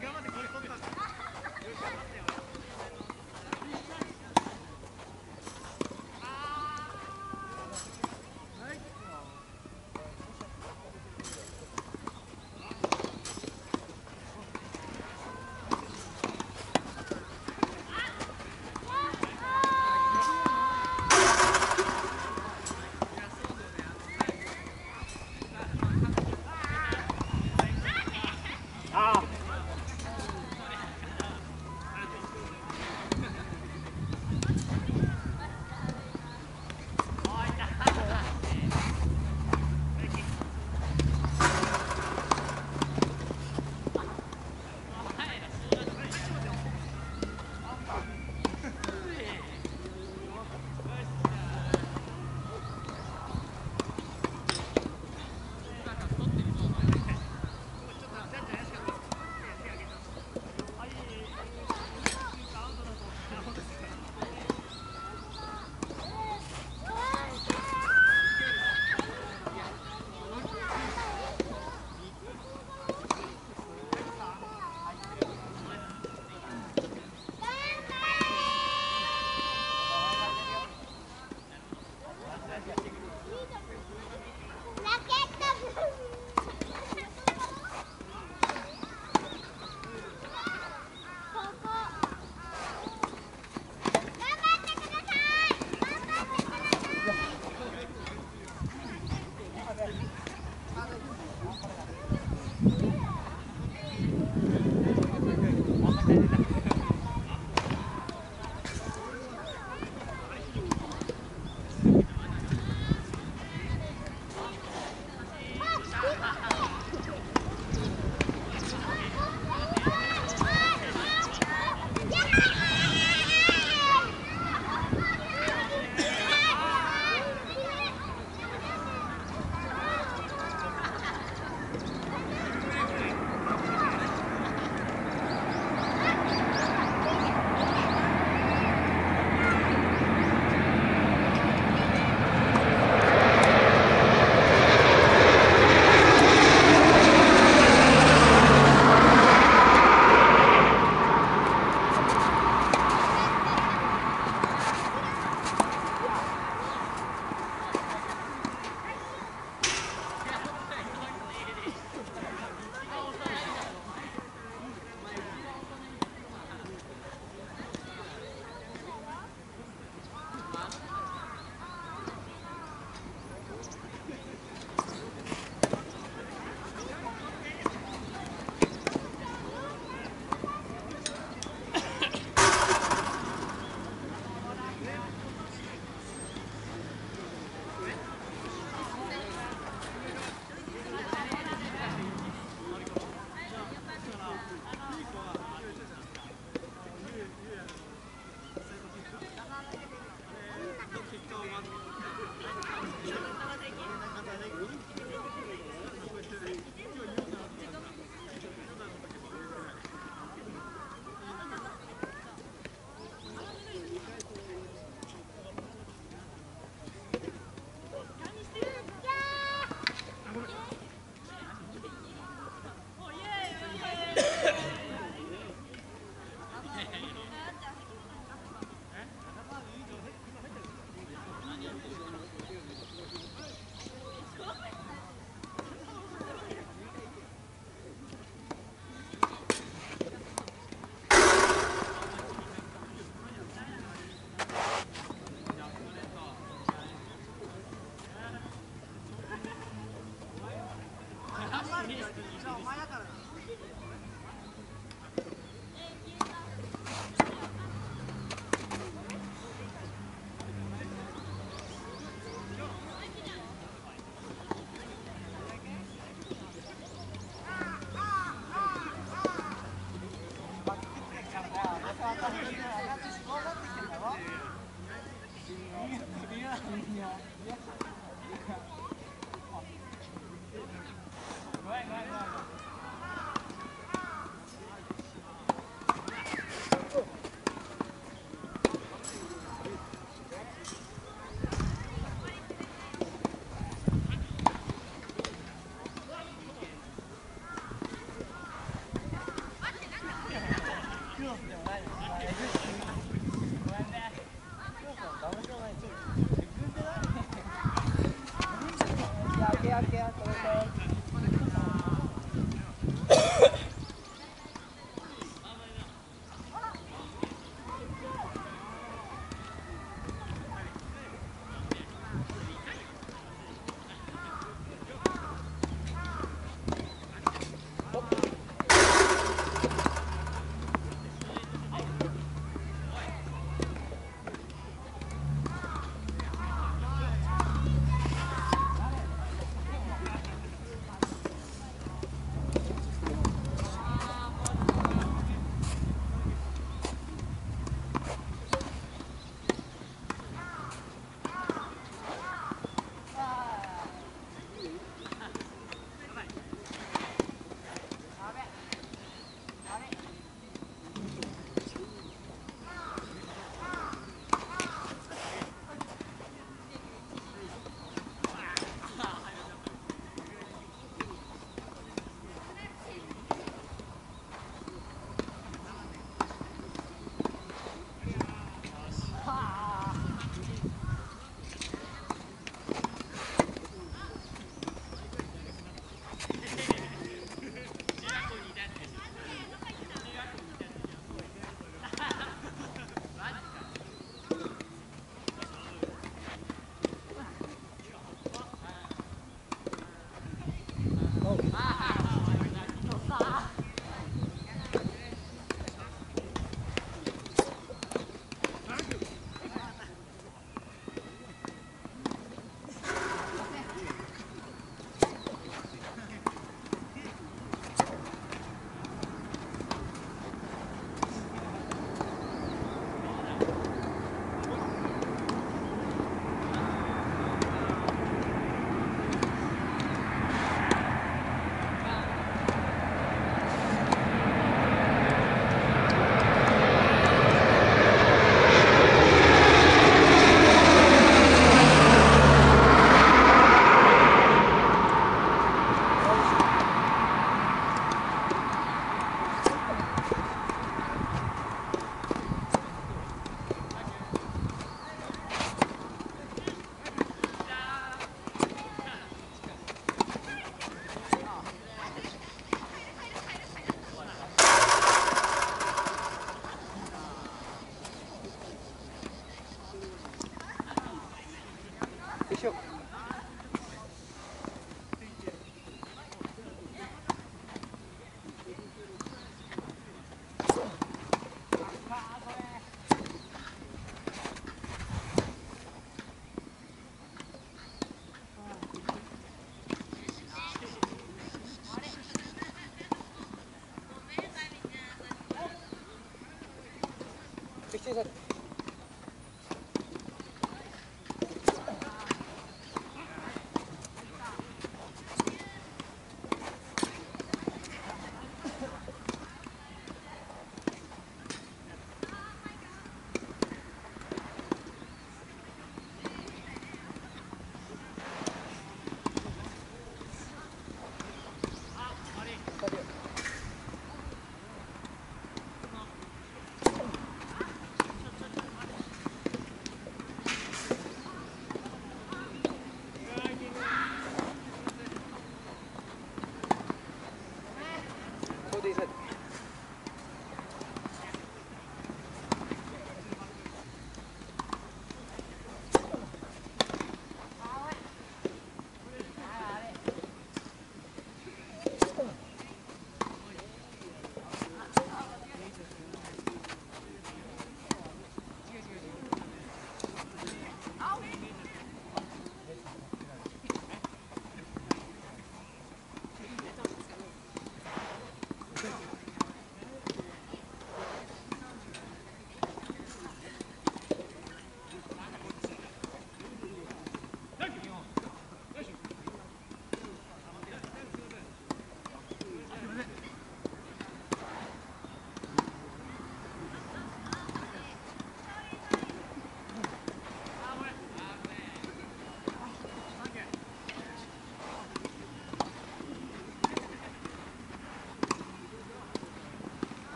頑張ってこれ取ったよし頑張って。よ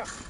よ